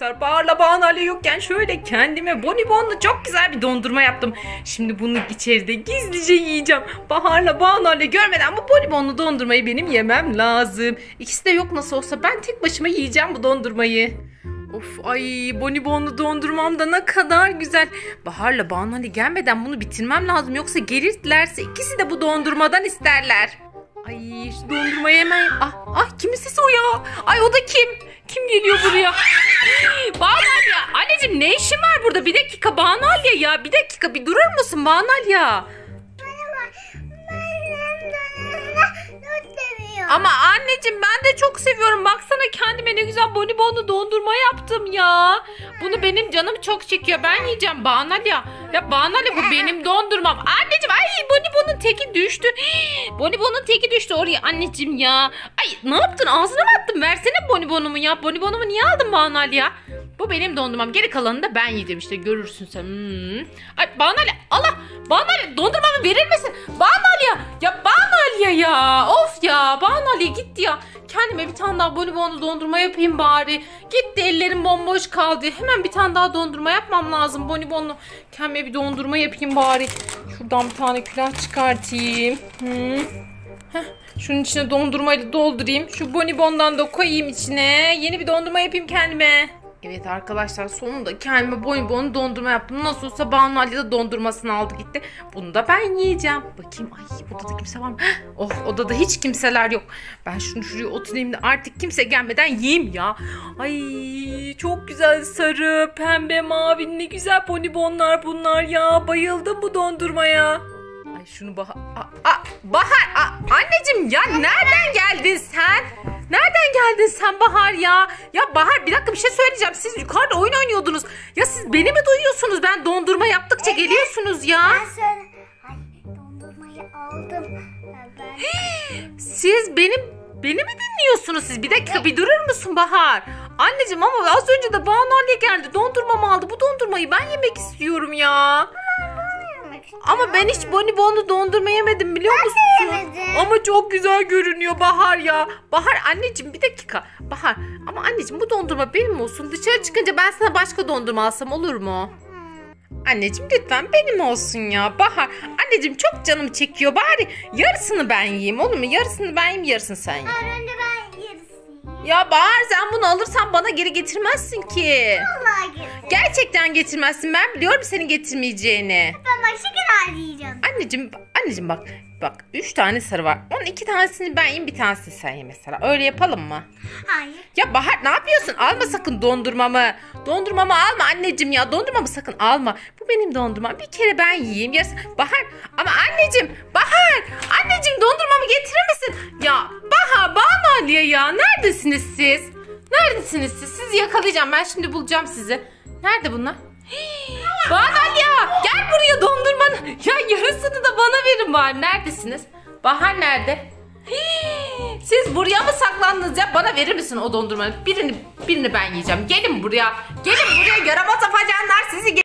Bahar'la Bahanale yokken şöyle kendime bonibonlu çok güzel bir dondurma yaptım. Şimdi bunu içeride gizlice yiyeceğim. Bahar'la Bahanale görmeden bu bonibonlu dondurmayı benim yemem lazım. İkisi de yok nasıl olsa ben tek başıma yiyeceğim bu dondurmayı. Of ay bonibonlu dondurmam da ne kadar güzel. Bahar'la Bahanale gelmeden bunu bitirmem lazım. Yoksa gelirlerse ikisi de bu dondurmadan isterler. Ay şu dondurmayı hemen... Ah, ah kimin sesi o ya? Ay o da kim? Kim geliyor buraya? Banalya. Anneciğim ne işin var burada? Bir dakika Banalya ya. Bir dakika bir durur musun Banalya? Ama anneciğim ben de çok seviyorum. Baksana kendime ne güzel bonibonlu dondurma yaptım ya. Bunu benim canım çok çekiyor. Ben yiyeceğim Banalya. Ya Banalya bu benim dondurmam. Anneciğim ay bonibonun teki düştü. Bonibonun teki düştü oraya anneciğim ya. Ay ne yaptın ağzına mı attın? Versene bonibonumu ya. Bonibonumu niye aldın Banalya? Bu benim dondurmam. Geri kalanını da ben yiyeceğim işte. Görürsün sen. Hmm. Ay Banalya Allah. Banalya dondurmamı verir gitti ya. Kendime bir tane daha bonibonlu dondurma yapayım bari. Gitti ellerim bomboş kaldı. Hemen bir tane daha dondurma yapmam lazım. Bonibonlu. Kendime bir dondurma yapayım bari. Şuradan bir tane külah çıkartayım. Hmm. Şunun içine dondurmayla doldurayım. Şu bonibondan da koyayım içine. Yeni bir dondurma yapayım kendime. Evet arkadaşlar sonunda kendime bonibon dondurma yaptım. Nasıl olsa Banu Ali de dondurmasını aldı gitti. Bunu da ben yiyeceğim. Bakayım ay odada kimse var mı? Oh odada hiç kimseler yok. Ben şunu şuraya oturayım da artık kimse gelmeden yiyeyim ya. Ay çok güzel sarı, pembe, mavi ne güzel bonibonlar bunlar ya. Bayıldım bu dondurmaya. Ay şunu Bahar... Aa, aa, Bahar! Anneciğim ya nereden geldin sen? Geldin sen Bahar ya? Ya Bahar bir dakika bir şey söyleyeceğim. Siz yukarıda oyun oynuyordunuz. Ya siz beni mi duyuyorsunuz? Ben dondurma yaptıkça geliyorsunuz ya. Ben söyle. Ay dondurmayı aldım. Ben Siz benim beni mi dinliyorsunuz siz? Bir dakika bir durur musun Bahar? Anneciğim ama az önce de Banu anne geldi. Dondurmamı aldı. Bu dondurmayı ben yemek istiyorum ya. Ama ben hiç bonibonlu dondurma yemedim biliyor musun? yemedim. Ama çok güzel görünüyor Bahar ya. Bahar anneciğim bir dakika. Bahar ama anneciğim bu dondurma benim olsun. Dışarı çıkınca ben sana başka dondurma alsam olur mu? Anneciğim lütfen benim olsun ya. Bahar anneciğim çok canım çekiyor. Bari yarısını ben yiyeyim olur mu? Yarısını ben yiyeyim yarısını sen ye. Ben önce ben yarısını. Ya Bahar sen bunu alırsan bana geri getirmezsin ki. Vallahi girdim. Gerçekten getirmezsin. Ben biliyorum senin getirmeyeceğini. Ben başka kadar yiyeceğim. Anneciğim, anneciğim bak. Bak üç tane sarı var. Onun iki tanesini ben yiyeyim bir tanesini sen ye mesela. Öyle yapalım mı? Hayır. Ya Bahar ne yapıyorsun? Alma sakın dondurmamı. Dondurmamı alma anneciğim ya. Dondurmamı sakın alma. Bu benim dondurmam. Bir kere ben yiyeyim. Yarısı... Bahar ama anneciğim. Bahar. Anneciğim dondurmamı getirir misin? Ya Bahar, Banu Aliye ya. Neredesiniz siz? Neredesiniz siz? Sizi yakalayacağım. Ben şimdi bulacağım sizi. Nerede bunlar? Banu Aliye gel buraya dondurmanı. Ya yarısını da bana verin bari. Neredesiniz? Bahar nerede? Siz buraya mı saklandınız ya? Bana verir misin o dondurmayı? Birini birini ben yiyeceğim. Gelin buraya. Gelin buraya yaramaz afacanlar sizi